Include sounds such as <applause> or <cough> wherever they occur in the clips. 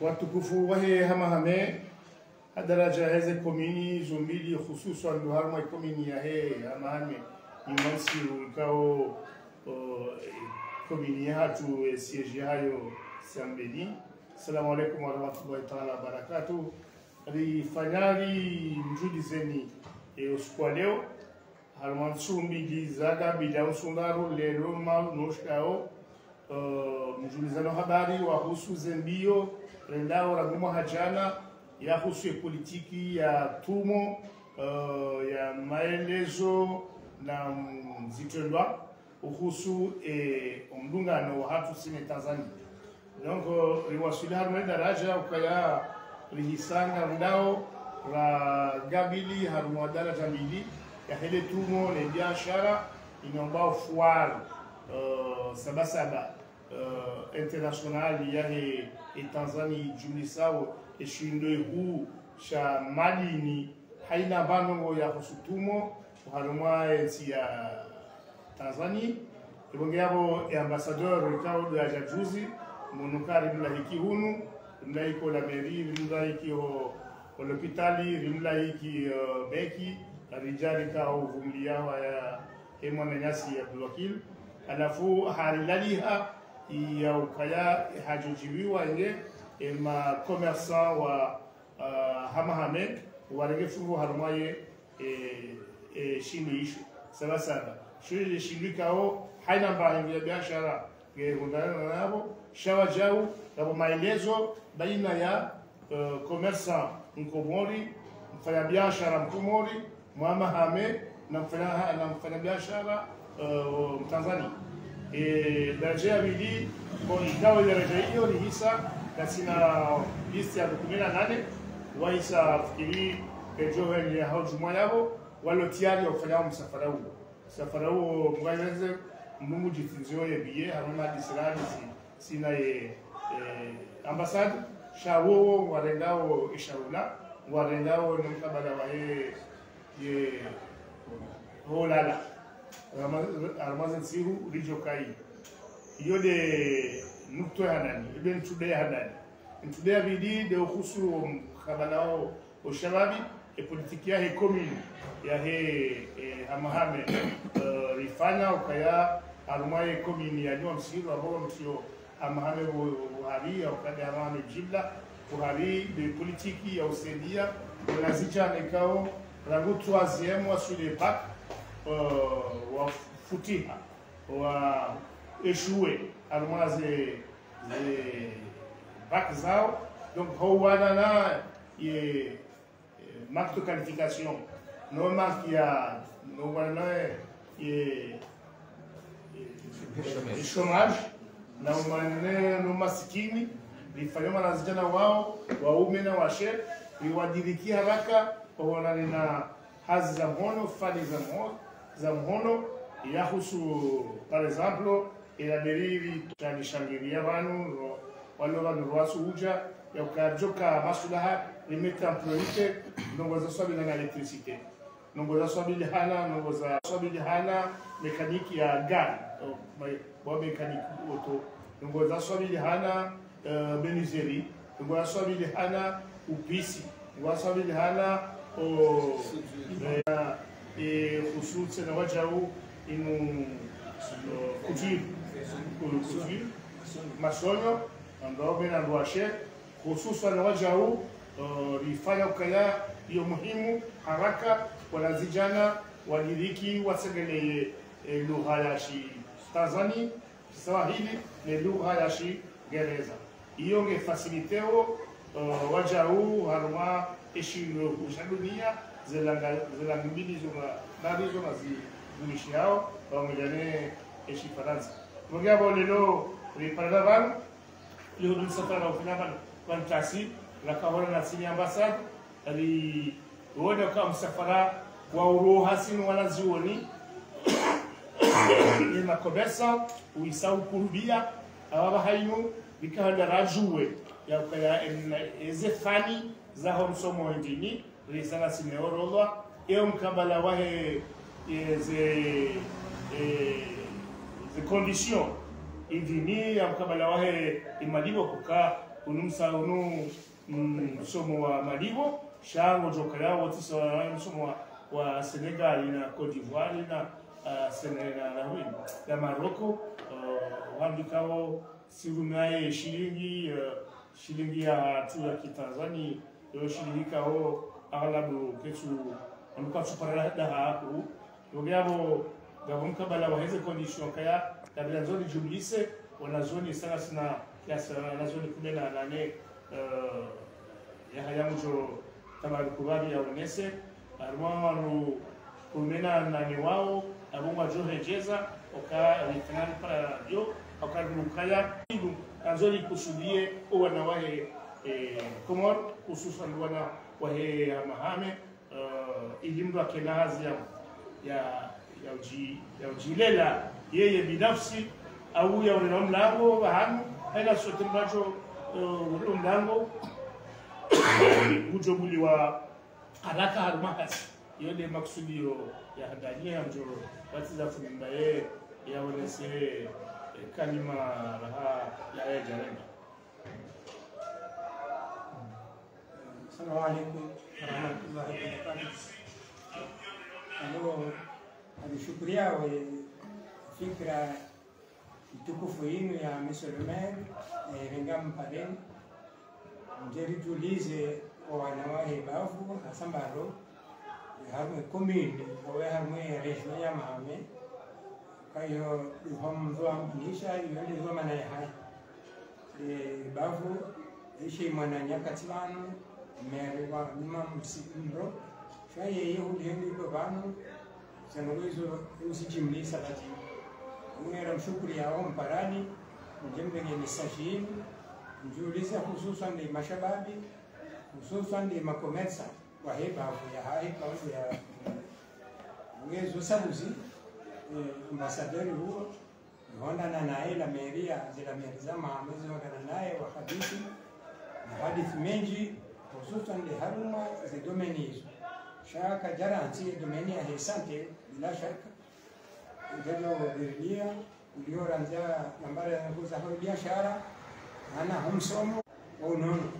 watukufu wahe hamahame hadaraja heze komini zombili hususan ndo harma komini ya he hamahame imansiru ikao uh, komini hatu e siege hayo sambeni assalamu alaikum warahmatullahi taala wabarakatuh rifanyali mjudi zeni e usiku wa leo harmansumbi zaga bila usundaru lelo ma noshkao uh, mjulizano habari wahusu zembio rendao raguma hajana yahusu politiki ya tumo uh, ya maelezo na mzitendwa uhusu e, mlungano wa hatu sine Tanzania. Donc riwasili harumwe daraja ukaya rihisanga ndao ra gabili harumwa daraja mbili ya hele tumo ne biashara inaomba fuar uh, sabasaba uh, international yahe e Tanzania jumlisao eshindo hu sha malini. Haina banongo ya kusutumo harumwa ensi ya Tanzania ibonge yabo e ambassadeur ikao ya jajuzi munukari mlahiki hunu mlahiki la mairie mlahiki ho hospitali mlahiki uh, beki. Rijali ka uvumilia ya hemwa na nyasi ya Abdulwakil alafu harilaliha ya ukaya hajojiwiwa nge ema commerçant wa uh, hamahamek warege fungu harumaye e, e, shini ishu. Sana saba. Shule shindi kao haina mbahingi ya biashara. Undana nabo shawa jau nabo maelezo baina ya uh, commerçant mkomori mfanyabiashara mkomori mfanya na mfanyabiashara uh, Mtanzania pili kwa ikawa daraja hiyo ni hisa na sina list ya kumi na nane waisa fikiri ejo wenye hao juma yao walo tayari wafanya msafara huo msafara huo mwaweze mungu jifunzio ye biye haruna disirani si, sina ye e, ambassade. Shawo warengao ishaula warengao nimkabala wa ye ye holala armazan siru rijo kai. Yode nukto hanani ibe ntude hanani ntude bidi de uhusu kabalao o shababi e politiki ya he commune yahe e, hamahame. <coughs> Uh, rifanya ukaya arumaye commune ya nywa msiru abo mtio hamahame buhari ya ukade hamahame jibla buhari de politiki ya usendia unazicha nekao rangu troisième wa sur les bacs uh, wa futiha wa échoué alma ze bac zao. Donc howanana ye marque de qualification. No marque ya no wana ye chômage. na wana no masikini lifanywa na vijana wao waume na washe liwadiriki haraka waonane na hazi za mhono fani za mhono za mhono yahusu par exemple iraberiri tanishangiria vanu walo vanhu rwasu uja yaukajoka masulaha rimeta priorite ndongo za swabili na electricite ndongo za swabili hana ndongo za swabili hana mekaniki ya gari wa mekaniki auto ndongo za swabili hana uh, benizeri. Ndongo za swabili hana upisi. Ndongo za swabili hana o hususi na wajau inu kujibu couture masonyo ambao bena ruashe hususan na wajau rifanya ukaya hiyo muhimu haraka wala vijana wadiriki wasegelee lugha ya shi Tanzania Kiswahili ni lugha ya shi Gereza hiyo ngefasiliteo wajau haruma eshiro ushadunia zelanga mbili zona zidumishi yao pamoja ne eshi Faransa. Mugabo lelo riparada bana leo dun safara ufina bana ban tasi na sini ambassade ali woda ka msafara wa uroha hasin wala zioni <coughs> ni makobesa uisau kurubia ababa hainu bikahanda rajuwe ya kaya eze fani za homsomo ndini risala simeorolwa eo mkabala wahe ze ze condition. Indini ya mkabala wahe imalivo kukaa unumsa unu msomo wa malivo shango joka wotisa tisa wa msomo wa, Senegal na Cote d'Ivoire na uh, Senegal na win na Morocco uh, wandikao sirunaye shilingi uh, shilingi ya tu ya kitanzani yo shilingi kao aghlabu ketu anuka tupara da hapo yogabo gabo kabala wa hizo condition kaya kabila zoni jumlise wana zoni sana sana kiasi na zoni kumi na nane ya hayamujo tabari kubari ya unese armanu kumena nane wao abungwa jo hejeza oka witanani para yo oka rukaya ibu kusudie owanawahe eh, komor hususan wana wahe ya mahame uh, ilimdo akenazi ya ya ya uji ya ujilela yeye binafsi au ya unena mlango bahanu haina sote mbacho ule mlango wa haraka harumahasi yole maksudio ya hadania wati za funimba ye yaonese eh, kalima raha ya ya Assalamu alaikum warahmatullahi wabarakatuh. Alo, alishukuria we fikra itukufu yinu ya Mesolomel iringa mpareni njerijulize owanawahe bafu hasambaro harumwe komini owe harumwe region ya mame. Kayo ihomzwa mnisha yolizwa manayahai bafu ishi mwana nyakati vanu mere wa nima mro shaye yehudendi ndo vanu sanowezo usijimlisa bati unera mshukuri yao mparani njembenge misajini njuliza hususan ni mashababi hususan ni makomersa wa hebavu ya hahe kaundu ya uwezo sabuzi ambasaderi huo hondana naye la meria zila meri za mahamezi hondana naye wa hadithi na hadithi menji hususan li haruma zi domeni hizo shaka jaranti domeni ya hesante bila shaka. Ndivyo ulioranzia nambari ya kuza biashara ana humsomo unono.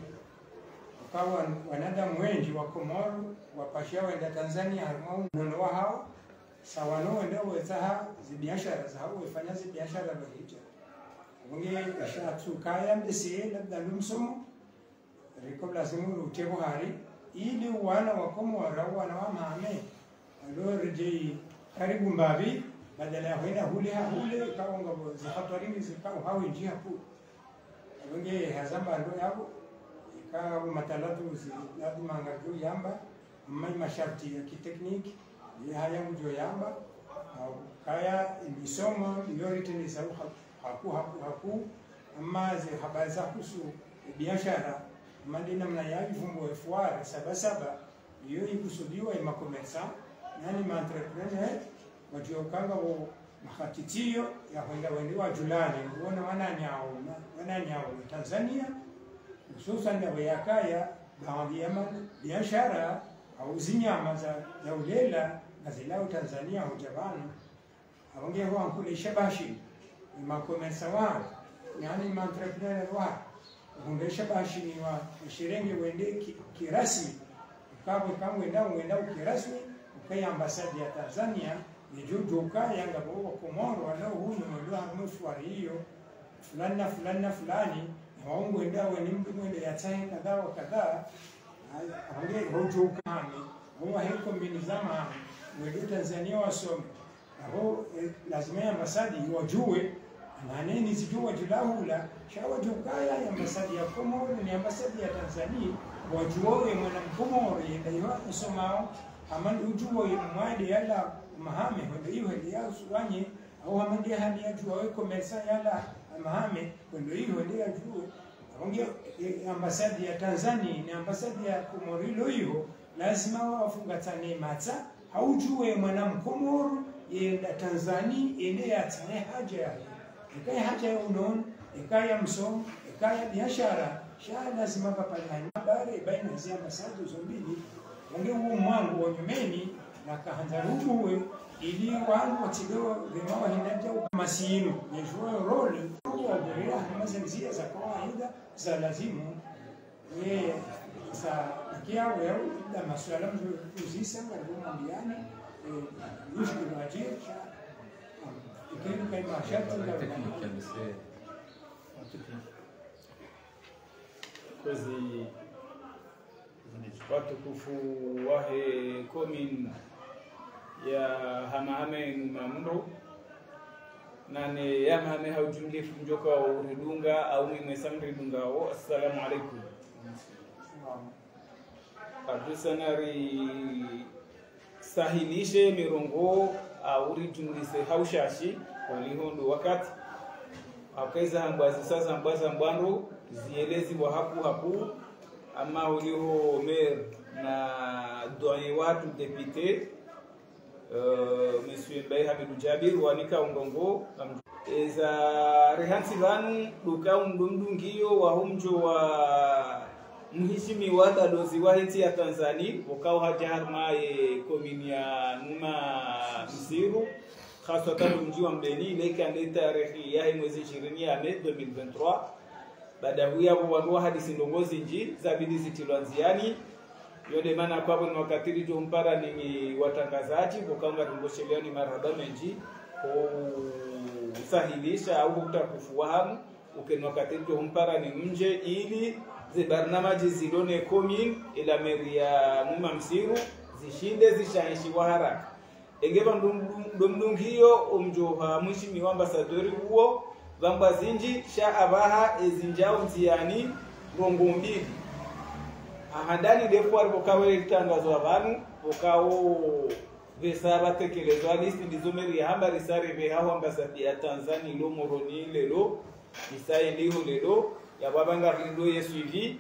Ukawa wanadamu wengi wa Komoro wapashia wenda Tanzania harimo unono wa hao. Sawano wezaha zibiashara zao wefanya zibiashara bahija unge ashatu kaya labda lumsomo riko lazima urute buhari. Ili wana wa Komoro wana wa mame alorejei karibu mbavi. Badala ya kwenda hule hule ikawa ngabo zihatwarini zikao hawe njia kuu abenge hazamba ndo yabo ikawa matalatu zi lazima ngaju yamba. Mai masharti ya kitekniki. Ya haya mjo yamba. Kaya ilisoma yote ni haku haku haku amma habari za kuhusu biashara mali namna ya vumbo efuare saba saba. Hiyo ikusudiwa ima makomersa nani ma entrepreneur wajiokanga wo makatitio ya kwenda wendiwa julani kuona wananyao wananyao Tanzania hususan ya wayakaya baadhi ya biashara au zinyama za, za ulela na u Tanzania hujabana. Awange ho ankule shabashi makomersa nani yani ma entrepreneur bashimiwa shirenge wende kirasmi. Ukabwe kamwe wenda wenda kirasmi ukai ambasadi ya Tanzania nijujuka yanga bo komoro wala huyu ndio amefwari hiyo fulani na fulani na fulani na waungu wenda ni mtu mwende ya tai kadhaa wa kadhaa aonge hojuka hami huwa heko mbini zama mwende Tanzania wasome. Na ho eh, lazima ambasadi wajue zitu zijua julahula shawa jukaya ya ambasadi ya Komori ni ambasadi ya Tanzania. Wajuowe mwana mkomoro yenda iwa usomao amandi ujuo mwade yala mahame wende iwe hende ya usuwanye au amandi hali ya juwa we komersa yala mahame wende iwe hende ya juo onge eh, ambasadi ya Tanzania ni ambasadi ya Komori loyo lazima wafungatane matsa mwana mkomoro yenda Tanzania ende yatane haja yake ikaya hata ya unon ikaya msomo ikaya biashara. Shaa lazima papalani habari baina ya ambasadi hizo mbili onge huo mwangu wa nyumeni na kahanzarubuwe ili wandu watilewa vema wahindaja masino yejua role kuwaongelea hasa mzia za kawaida za lazimu. We za ikia wewe da masuala mzisa ngarumambiani yushku wajircha ikiwa kai masharti Teknik ngarumambiani kendisi. kwezi watukufu wahe komin ya hamahame ng'umamndo nane yamahame haujumlifu njoka uridunga au mimwesamridunga wo assalamu alaikum adusanari sahilishe mirongo aurijumlise haushashi walihondo wakati. Akaiza hambwazi sasa hambwaza zielezi wa haku hapu. Ama uliho mer na doye watu député uh, monsieur Mbaye Hamidou Jabir wanika ungongo. Eza rehansi vanu duka undumdungio wa humjo wa mheshimiwa balozi wa nchi ya Tanzania wakao haja harma ye komini ya Numa Msiru hasatan mji wa Mbeni leka nde tarehe ya mwezi 20 ya Mei 2023 baada huya wanua hadisi ndongozi nji zabidi zitilwa nziani yode mana kwapo ni wakatili jo mpara ni watangazaji kukanga ringoshelewa ni marhaba menji kusahilisha au kutakufahamu ukenwa katili jo mpara ni mje ili ze barnamaji zilone komin ila meri ya muma msiru zishinde zishaishiwa haraka. Engeva ndomdungiyo umjoha mwishimiwa ambasadori huo vamba zinji sha abaha ezinjao nziani rongo mbili. Ahandani defu alipokawe tangazo avanu ukawo vesa vatekelezwa listi ndizomeri hamba risare behaho ambasadi ya Tanzania lo moroni lelo isaye ndiho lelo yababanga rindo yesu hivi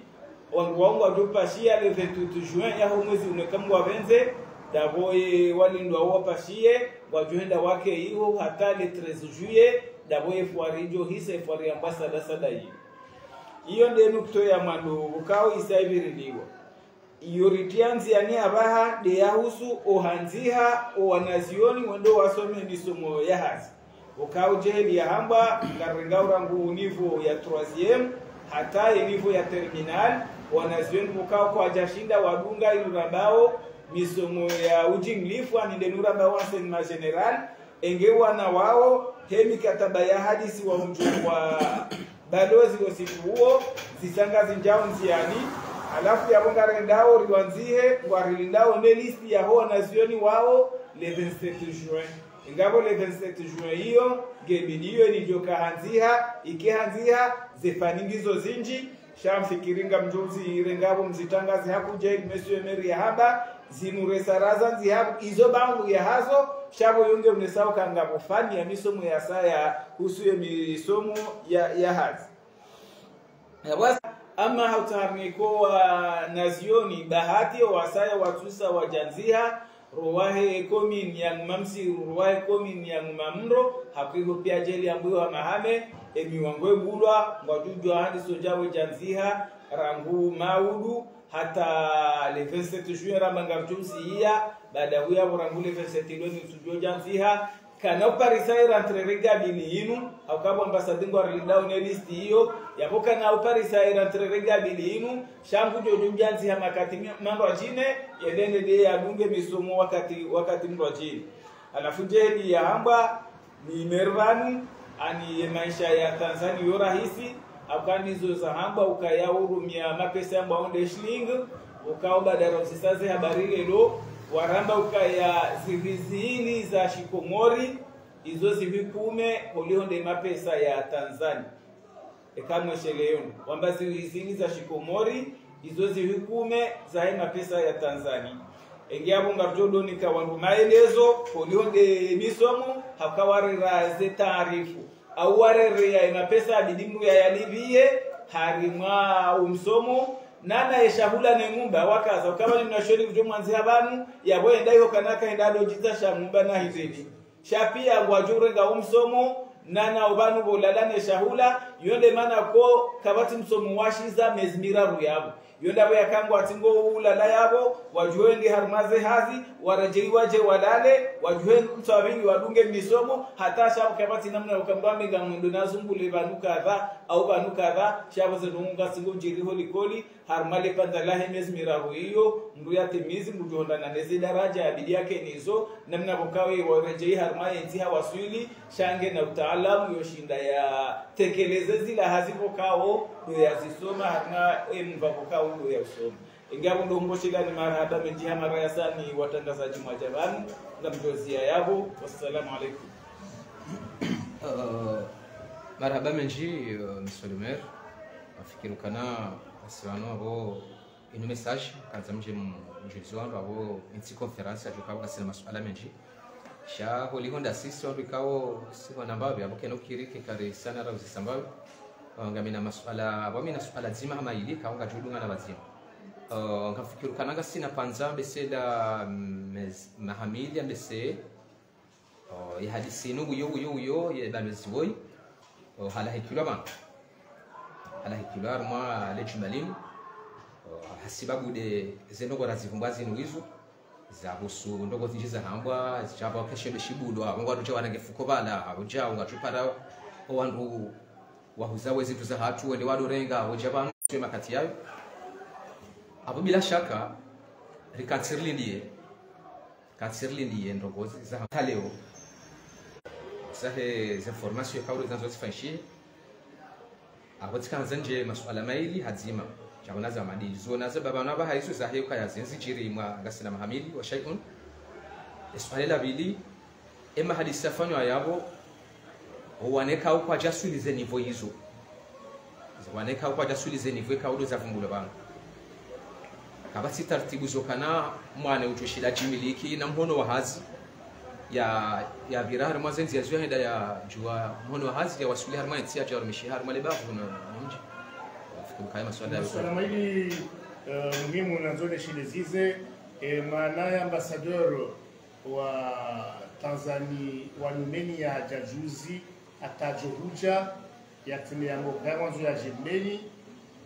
wangu wangu adopashia le 28 juin yaho mwezi unekamwa venze daboye walindwa wapashie wajuhenda wake iho hata le 13 juillet daboye fuarijo hise fuari ambasada sada hiyo iyo nde nukto ya mwandu ukao isaibiriliwa ya ritianziani abaha de yahusu ohanziha owanazioni wendo wasome misomo yahazi ukao jeheli yahamba ngarengaurangu nivo ya 3 hata ilivyo ya terminal wanazioni mukao kwa jashinda wadunga ilurabao misomo ya ujinglifu anidenurabao enseignement general enge wana wao he mikataba ya hadisi wa mtu wa balozi wasiku huo zisanga zinjao nziani alafu ya wonga rendao riwanzihe ngwarilindao ne listi yaho nazioni wao le 27 juin. Ingabo le 27 juin hiyo gebiniyo niliokahanziha ikehanziha zefaningizo zinji. Shamfikiringa mjuzi irengavo mzitangazi hakuje monsieur meri ya haba zinuresaraza nzihabu izo bangu ya hazo shabo yunge unesao kanga fani ya misomo ya saya husu ya misomo ya, ya hazi. Ama hautarniko wa nazioni bahati wasaya watusa wajanziha ruwahe ekomin yang mamsi ruwahe komin yang mamro hakiho pia jeli ambuyo wa mahame emiwangwe bulwa ngwajujwa handi sojawe janziha rangu maudu hata le 27 juin ramangartumsi iya baada huya burangu le 27 loni sujo janziha. Kana uparisai rantrere bini inu akabo ambasadi ngwa rilindao ne listi hiyo yapo kana uparisai rantrere bini inu shangu jojo janziha makati mandwa jine yedende de adunge misomo wakati wakati mndo jine. Alafu jeli ya hamba ni mervanu ani maisha ya Tanzania yo rahisi. Akanizo za hamba ukayahurumia mapesa yangu aonde shilingi ukao badara usisaze habari lelo waramba ukaya zivizini za shikomori izo zivikume olionde mapesa ya Tanzania. Ekamwesheleyono wamba zivizini za shikomori izo zivikume zahe mapesa ya Tanzania engiabo ngarjodonika wangu maelezo olionde misomo hakawarira ze taarifu. Au ina pesa bidimu ya yalivie harimwa umsomo nana yeshahula ne ngumba. Wakaza ukaba ninashori kujo mwanzi habanu yabo enda yo kanaka enda lojiza sha ngumba na hizini shapia ngwajure ga umsomo nana ubanu bolalane shahula yonde mana ko kabati msomo washiza mezmira yabo yonde abo yakango atingo ulala yabo wajuhendi harmaze hazi warajeiwaje walale wajue mtu mtwabingi wadunge misomo hata shabo kabati namna ukambambe zungu nazungule banu kadha au banu kadha shabo zenunga singo jiriho likoli harmale panzalahe mezi miraru hiyo mndu yatimizi mndu na nezi daraja ya bidi yake nizo namna bokawe warejei nzi ntiha waswili shange na utaalamu yoshinda ya tekeleze zila hazipokao ndo yazisoma harna emva pokao ndo ya usoma ingawa ndo mboshilani mara hata menjiha marayasani ya sani watangazaji mwajabani na mjozia yabo wassalamu alaikum. <clears throat> Uh, marhaba menji uh, monsieur le maire afikirukana asiwano abo ino message kanza mje mjulizi wandu abo insi conference ajukabo kasina masuala menji sha holiho ndasisi wandu ikawo siho nambawe abo keno kirike kare sana ra uzisambawe uh, ngamina masuala abo mina suala zima ama ili kawo ngajulunga na bazima uh, nkafikirukanaga ngasina panza mbese da mahamili mbese Oh, ya hadisi inu uyo uyo uyo ya bamezi boy oh, hala hikilwa ba hala hikilwa arma le jumalin oh, hasiba bude zeno gora zivumbwa zinu izo za busu ndogo zinji za hambwa zichapa keshe be shibudo abo ngwadu cha wanage fuko bala abo ja ungachupara owandu wahuzawe zintu za hatu wende wadorenga hoja banu twe makati yayo abo bila shaka rikatsirili ndiye. Katsirili ndiye ndogozi za leo sahe za formation kauro zinazo zifanyishie apo tsikanza nje masuala maili hazima chakona za madili zona za baba naba haisu za hiyo kaya zenzi jirimwa ngasina gasina mahamili wa shay'un swali la bili ema hadisi afanywa yabo waneka uko jasulize nivo hizo. Waneka uko jasulize nivo kaudo za vumbulo bana kabati taratibu zokana mwana uchoshila jimiliki na mhono wa hazi ya ya virahar mazenzi ya zuya heda ya jua mhono wa hazi ya wasuli harma ya jar mishi harma le babu na mji. Fikiri kaya maswala ya Swala hili uh, muhimu nanzone shile zize e, maana ya ambassador wa Tanzania wa Numenia jajuzi atajohuja yatine ya mboga mwanzo ya jemeni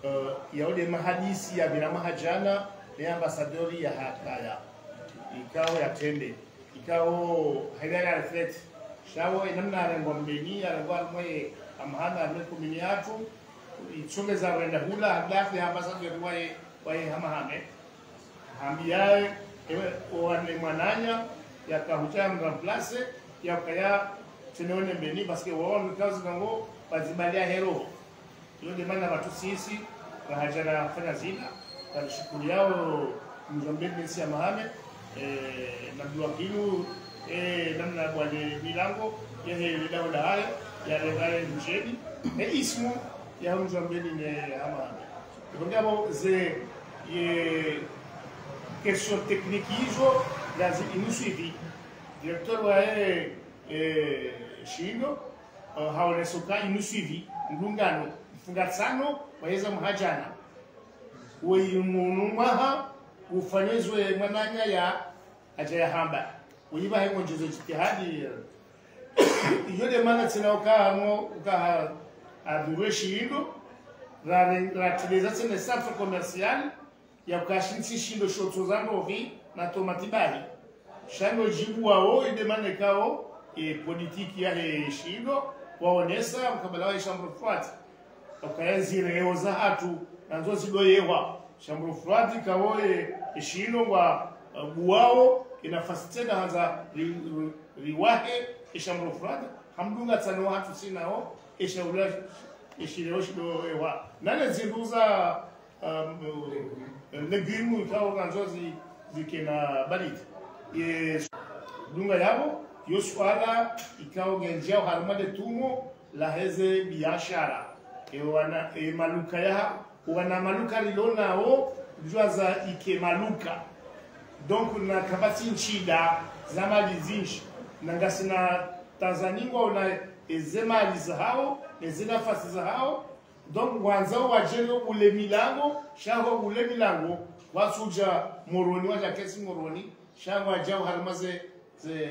uh, yaode mahadisi ya bila mahajana ya ambasadori ya hakaya ikao yatende ikao haidara reflect. Shawo inamna arengwa mbeni arengwa mwe amhana amekumini yatu itsonge za renda hula hablafi ya ambassadeur wae wae hamahame. Hambiyae ewe owane mwananya yakahucha ya yakaya tunaone mbeni paske waone kazi nango bazibalia hero. De mana watu sisi bahajara fanya zina kwa shughuli yao mzombeni si ya mahame eh na duakilu eh namna bwane milango yehe lidao ya legale mjeni e ismu ya mzombeni ne Mahame ngabo ze ye question technique hizo lazi directeur wa e e shindo uh, haonesoka inusuivi mlungano mfungatsano waweza mhajana weyimunumwaha ufanyizwe mwananya ya aja hamba. Uyiba hengo njizo jitihadi iyo. De mana tsina ukahamwo ukaha adurwe shindo ratileza tsene centre commercial ya ukashinsi shindo shotso za vi na tomatibahi shano jibu wao idemane kao e politiki ya he shindo waonesa mkabala wa shambro fwati ukayazireo za hatu nanzo zidoyewa shambro furati kawoye ishilo wa uh, buwao inafasi tena hanza ri, ri, riwahe ishambro fwati hamdunga tsano hatu sinao ishaula ishireo shidoyewa nane zinduza um, legume kawo kanzo zi zikena balita yes dunga yabo yo swala ikawo genjao haruma de tumo laheze biashara. E wana e maluka ya wana maluka lilonao jua za ike maluka. Donc na kabati nchida za mali zinshi na ngasina Tanzania wana eze mali zahao eze nafasi za hao. Donc wanzao wajele ule milango shango ule milango. Wasuja moroni waja kesi moroni shango ajao harmaze ze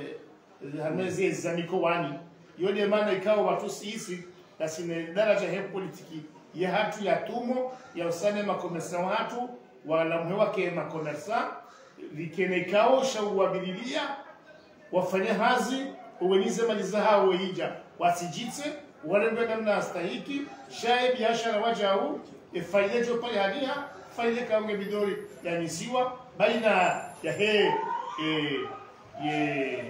harmaze ezamiko wani. Yode maana ikawa watu sisi na sine daraja he politiki ya yatumo ya tumo ya usane makomersa watu walamwe wake makomersa. Likenekao shauwabililia wafanye hazi uwenize maliza hao weija. Wasijitse walembe namna stahiki shaye biashara wajau ifaile jo pale hadia faile kaunge bidori yanisiwa baina ya he e, ye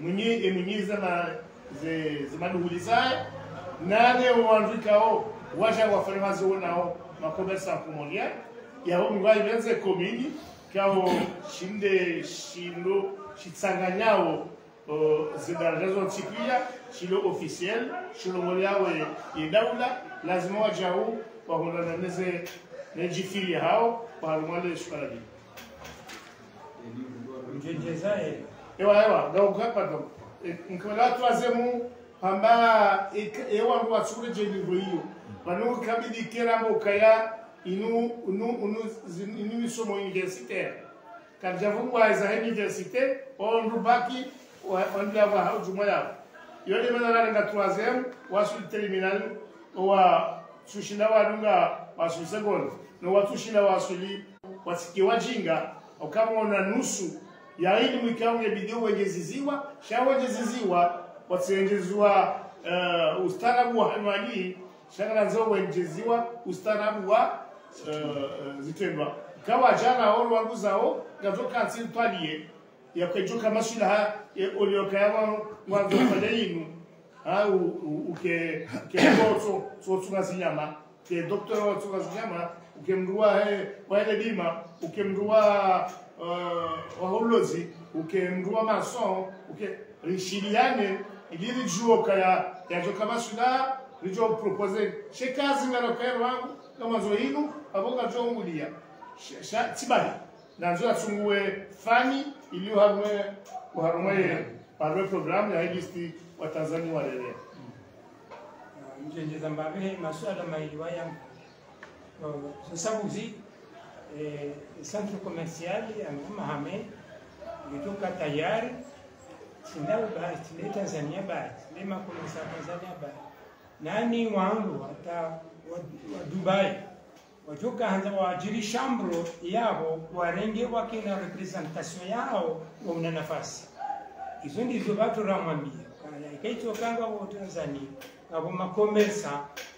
mwenye emunyiza na ze nane wanvikao waja wafanye hazi wonao makomersa kumonia yaho ngwai benze komini kao shinde shindo shitsanganyawo uh, zidaraja zontsikia shilo officiel shilo ngoliawe yedaula. Lazima wajau wahondana neze nejifiri hao wahalumwale mjenjezaye ewa ewa gaukapado nkabala twazemu pamba ewandu watsure jenivo iyo panungu kabidi keramo ya inu inu inu inu misomo universitaire karjavungwaiza université ondu baki ondiava hau juma yao yole manararenga troisième wasu terminal wa sushinda wadunga wasu second no watushinda wasuli wasiki wajinga ukamona nusu ya elimu ikaunge bidii wengeziziwa shawengeziziwa watsengeziwa uh, ustarabu wa hanwani shakaranzo wengeziwa ustarabu wa uh, zitendwa. Kawa jana olo wanguzawo gazoka nsi twalie yakwejuka mashila ha olioka yawa mwanzo fale inu ha u- u- uke uke mboto so tsunga zinyama ke doktor wa tsunga zinyama uke mruwa he waele bima uke mruwa uh, uke mruwa mason uke rishiliane iliri juo kaya. Yajoka masula rijo propose shekazi ngalo kaya wangu kama zo inu aboga jongulia tibahi nanzo atunguwe fani ili harumwe harumwe parwe programu ya higisti wa Tanzania walelea mjenjeza mbabe masuala mailiwa ya sasabuzi centre commercial ya Mahame ilitoka tayari sindau bahati, ni Tanzania bahati, ni makomesa ya Tanzania bahati. nani wangu hata wa, wa Dubai wajoka hanza waajiri shambro yao warenge wake na representation yao wauna nafasi. Izo ndizo watu ramwambia. Kaya ikaitokanga wa Tanzania abo makomersa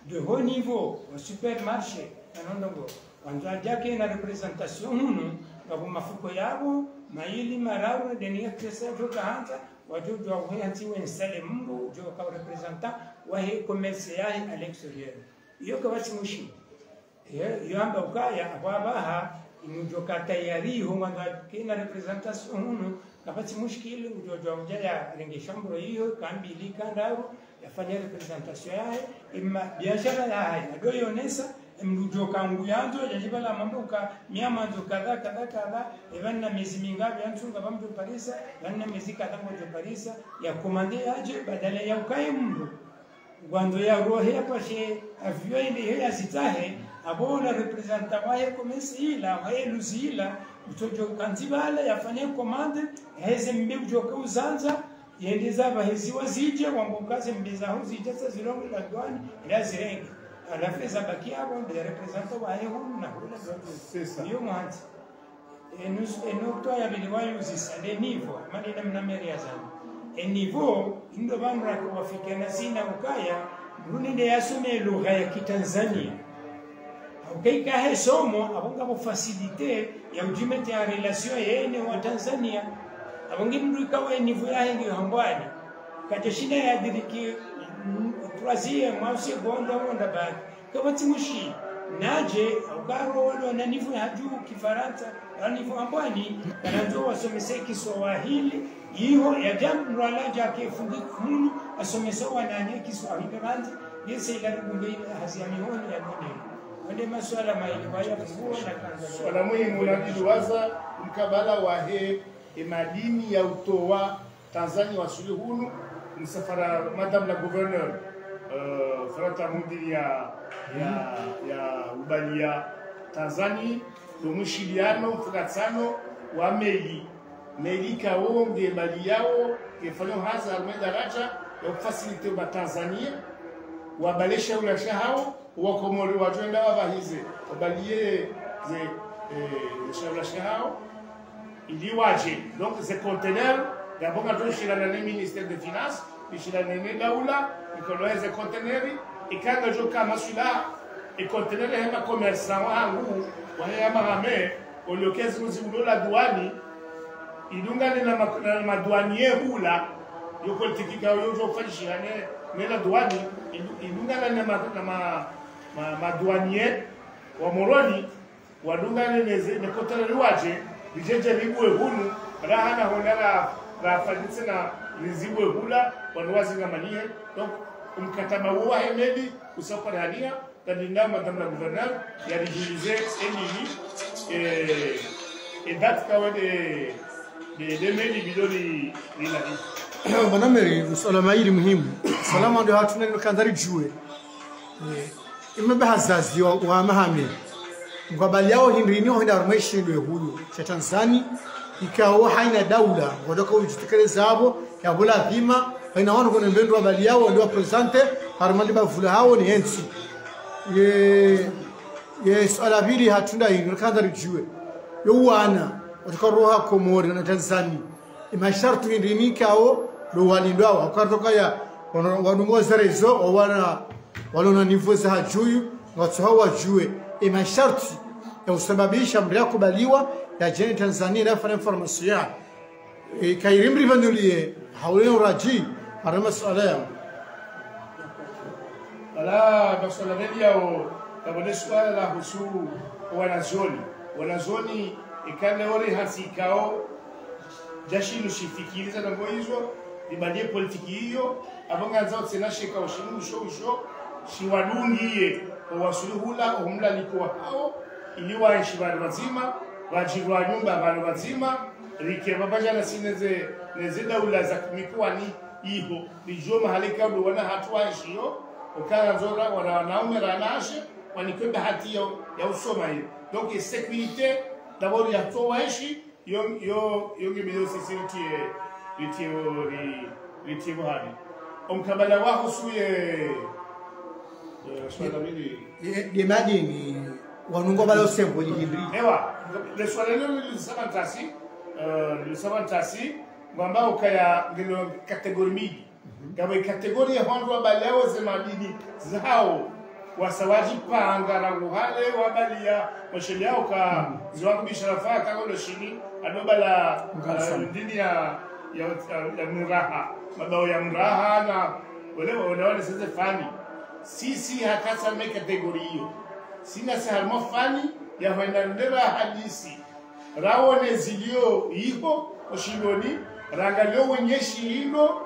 de haut niveau wa supermarché nanondongo wanza jake na representation huno abo mafuko yao maili mararu denia kesa joka hanza wajojo wa hanzi wensale mungu jo ka representant wa he commerce yahi à l'extérieur iyo kabati mushi. Amba ukaya ababaha imujoka tayari honganda kina representation hunu kapati mushkili ujojo ujaya renge shambro hiyo kambili kandaru yafanya representation yahe imma biashara yahe adoyonesa mrujoka kangu yanzo yajibala mambuka miamanzo kadha kadha kadha evanna miezi mingapi yantunga bambu parisa vanna miezi kadha mojo parisa ya komande aje badala ya ukae mndu. Gwando ya rohe yapashe avyo ile hiyo yazitahe abona representa wahe komesi ila wahe hila utojo kanzibala yafanye komande heze mbe ujoka uzanza yendeza bahezi wazije wambukaze mbeza huzi jasa zirongo la gwani ila zirenge alafu za baki hapo ndio representa wahe hunu na hula Sasa. iyo mwanzi enus enokto ya biliwayo zisale nivo manina mnameria sana enivo ndo vanra kuwafikiana zina ukaya runinde yasome lugha ya kitanzania. Ukaikahe somo abonga bo facilite ya ujimete ya relation yene wa Tanzania. Abongi mndu ikawe nivu yahe ngi hambwani. Kaje shina ya diriki mausi gonda wanda ba kabati mushi naje ugaro wano na nifu ya juu kifaransa na ambani kananzo wasomese kiswahili iho ya rwala rwalaja ke fundi munu asomese wananye kiswahili banzi yese ila rubunge ya mihoni ya mwenyewe wende masuala maili ya kufuwa na kanza swala muhimu nabiliwaza mkabala wa he emadini ya utowa Tanzania wasuli hunu msafara madame la gouverneur uh, farata mudiri ya ya ya ubalia Tanzania domushiliano mfukatsano wa meli. Meli kaonge mali yawo kefanya haza alme daraja ya kufasilite ba wabalesha ulasha hao wakomori wajwenda wabahize wabalie ze eh, ulasha hao ili donc ze conteneurs gabonga quand ne ministère de finances ishirana ne daula ikoloe ze conteneurs ikanga jo kama sula e conteneur hema commerçant wangu wa hema hame oliokezi muzibulola duani idungane na ma- na madouanier hula yopolitikika yozofanyishirane nela duani idu- idungana na ma- na ma- ma- madouanier wa moroni wadungane nekoteleli waje lijeje libwe hunu rahana honala rafanyitse na lizibwe hula wanuwazingamaniye donc umkataba wo wa hemedi usaparania tandinda madame la gouverneur yarijilize enini eh, edati kawe de de de meli bidoli lilali mwanameri <coughs> masuala maili muhimu. <coughs> Salama ndio hatuna neno kandari jue. Eh, imebe hazazi wa, wa mahame. Mkabali yao hindrini hinda ndar ndio huyu cha Tanzania ikao haina daula. Wadoka ujitekeleza abo ya bula dhima aina wana kuna mbendo wa bali yao ndio presente harmali bavula hao ni ensi. Ye ye swala bili hatunda hino kanzari jue yowana roha komori na Tanzania. Masharti hindrini kao lo walindwa wakatoka ya wanongozerezo wana walona nivo za hajuyu watu wajue. E masharti ya usababisha mbele yakubaliwa ya jeni Tanzania inafanya information ya e kairimri vanulie raji para masala ya wala masuala mengi yao. Tabone swala la husu wanazoni wanazoni ikale ore hasikao jashi lushifikiriza na hizo libadie politiki hiyo. Abanganza utsena sheka ushimu usho usho. Shiwadungiye owasuluhula ohumla likuwa hao ili bantu bazima bajirwa nyumba abantu bazima rikeba bajana sineze neze daula za ni iho. Lijo mahali kabla wana hatua waishiyo ukana zora wana wanaume ranashe wanikwenda hati yo ya usoma hiyo. Donc sécurité d'abord ya toa ishi yo yo yo ngibiyo sisi litie litie li litie hadi omkabala wako suye mili ye madini wanungo balo sembo ni hindri ewa le swala lilo lilisema ntasi ntasi ukaya ngilo kategori migi ngabo kategori ya handu wabaleo ze madini zao wasawaji panga na nguhale wabalia masheli yao ka ziwangu bisharafa kama lo shini adoba la uh, ndini ya ya, ya, mraha mabao ya mraha na wale wale sasa fani. Sisi hakasa me kategori hiyo. Sina sahalmo fani ya hwenandera hadisi rawone zilio hiko oshindoni rangalio wenyeshi hilo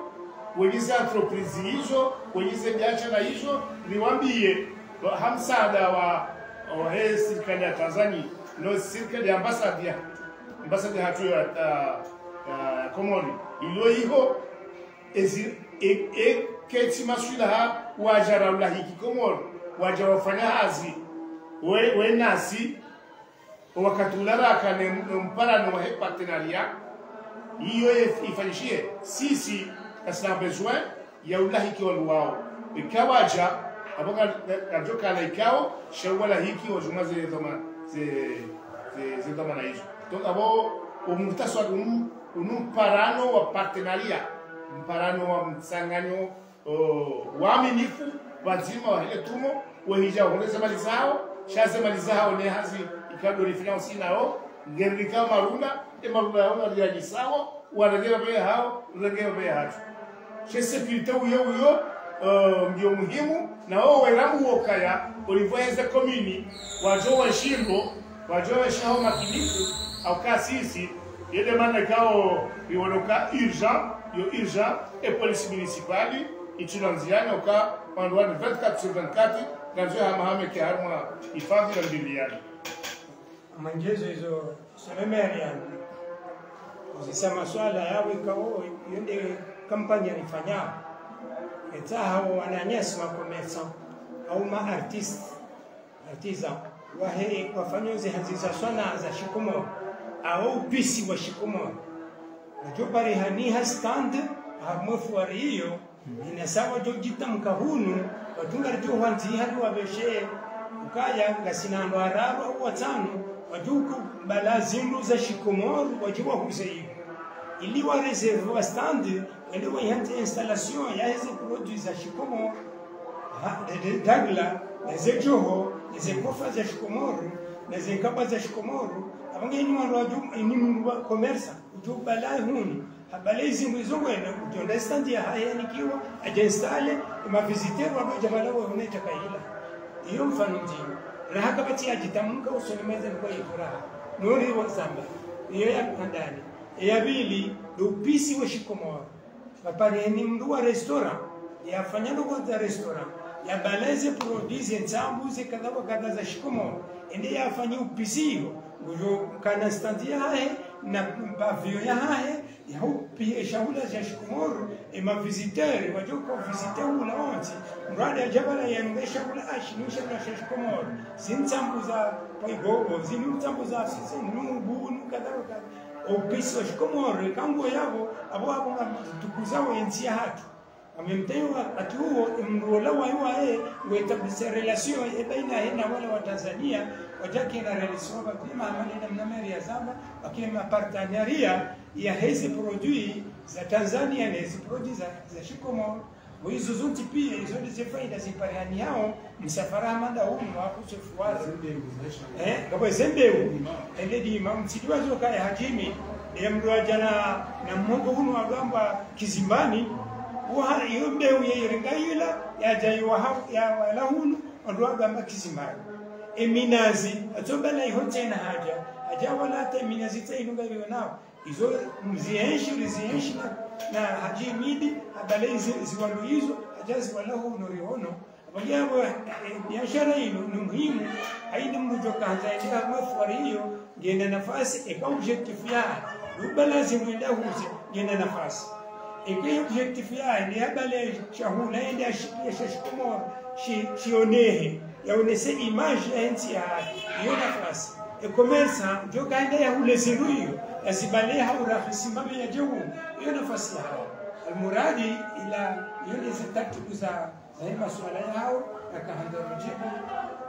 wenyize entreprise hizo wenyize biashara hizo niwambie wa- hamsada wa he serikali ya Tanzania. No serikali ya ambasadi ya ambasadi hatu ya ya Komori. Ilo hiko ezi e, e keti masuila ha wajara ulahiki Komori waja wafanya hazi. We, we nasi wakatularaka ne mpara ne wahe hiyo ifanyishie sisi kasina besoin ya ulahiki waluwao ikawaja aboka ajokala ikao shawala hiki wajuma zile doma ze ze ze doma na hizo. Donc abo umutaso um un parano wa partenaria mparano wa msanganyo waaminifu wazima wa ile tumo wahija woneza mali zao shaze mali zao ne hazi ikadori finance nao ngerika maruna e maruna yao ya sawa wanagera be hao wanagera be hatu she sécurité uyo uyo uh, ndio muhimu na wao weramu wokaya ulivyoeza komini. Wajo wa shimbo wajo wa shaho makinifu au kasisi yele mana kao iwonoka urgent yo urgent e police municipale itunanziana uka pandwani 24 sur 24 nazo hamahame ke harma hifadhi na mbiliani. Manjezo hizo sememeria zisema maswala yawe kao yende yanifanya eta hao wananyesi wa commerçant au ma artiste artisan wahe wafanyozi haziza swana za shikumo au pisi wa shikumo najo bari hani ha stand hamwe fuari hiyo inasawa jo jita mkahunu watunga jo wanzi hali wabeshe ukaya ngasinando araba wajuku bala za shikomor wajiwa kuzeyi ili wa reserve wa stand ili wa yante installation ya hizi produits za shikomor dagla na ze joho na ze kofa za shikomoru ze nkaba za shikomoru abangeni wa waju ini mundu wa komersa ujo balai huni. Habale hizi izo wena ujonda standi ya haya nikiwa aja installe ma visiteru wa jamala wa hune chakaila iyo mfano mjini raha kabati ajitamuka usolemeze kwa furaha. Nuri wa zamba iyo ya kandani ya bili ni upisi wa mapare ni mndu wa restaurant dogo za restaurant yabaleze produce ntsambuze kadha wa kadha za shikomo ende yafanye yo ngujo kana standi yahe na pavio yahe yaupi eshaula za shikomoro ema visiteur wajoka visiteur ula onti mradi ajabala yangesha ula ashinisha za shikomoro zintsambuza paigogo za sisi nubu kadha wa kadha upisi wa shikomoro kango yabo abo abo tukuzao enzi ya hatu amemtewa ati huo mrola wa yuae wetabisa relation baina yeye na wale wa Tanzania wajake na relation kwa kima amani na mnameri ya zamba akima partenariat ya hezi produi za Tanzania na hezi produi za, za Shikomo. Hizo zote pia hizo ndizo faida zipariani yao msafara amanda umu wa kuchefuara eh kabo zembeu ende di mamtidwa zo kaya hajimi ya mdwaja na na mungu hunu agamba kizimbani. Wa iyo mbeu yeyiringayila yajayiwa ya wala hunu ondu agamba kizimbani eminazi. Atobala iho tena haja. Haja wala ta eminazi tainunga iyo nao. Izo mzienshi rizienshi na, na haji midi abale ziwalu hizo haja ziwala hunu rihono abajabo biashara ino ni muhimu. Mrujo kanza ende mafwari hiyo ngenda nafasi eka objectif ya rubala zimwenda huze ngenda nafasi eke objectif ya ende abale chahula ende ashikia shashikomo shi shionehe yaonese image ya nchi ya hiyo nafasi ekomersa jo kaenda ya hule zindu hiyo yasibale haurafisi mbabe ya jehu hiyo nafasi ya hao almuradi ila hiyo ni zitatibu za za hii masuala yao yakahanda mjibu kaka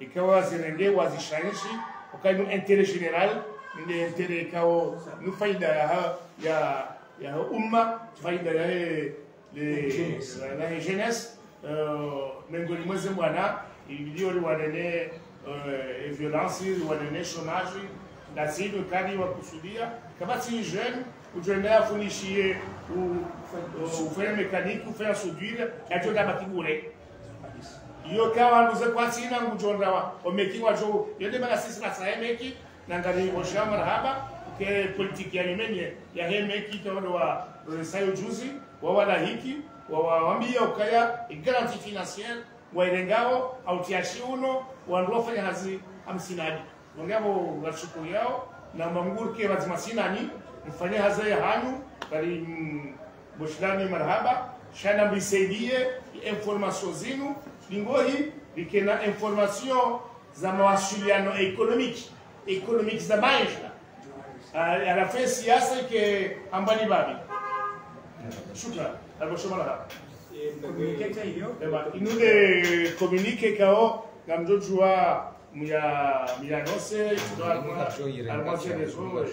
ikawa zirenge wazishaishi ukainu intérêt général ni intérêt ikawa nu faida ya ha- ya ya umma faida ya le le la la jeunesse uh, miongoni mweze mwana ilio liwanene uh, violence liwanene chômage na sino kadi wa kusudia. Kama si jeune ujende afundishie u- ufanye mekaniki ufanye soudure yacho dabaki bure iyo kawa nduze kwatsina ngujonda wa omekiwa yende bana sisi na saemeki na ngari osha marhaba ke politiki ya limenye ya hemeki to wa sayo juzi wa wala hiki wa wambia ukaya garanti financiere wa au tiashi uno wa ndo ya hazi amsinadi ngabo washukuru yao na manguru ke lazima sinani mfanye haza ya hanyu bali mm, boshidani marhaba shana mbisaidie information zinu lingori likena information za mawasiliano economic economic za maisha anafanya siasa ike ambali babi. Shukran. Alivyoshomala hapa inunde communique kao na mjojua mya mianose almwache rezo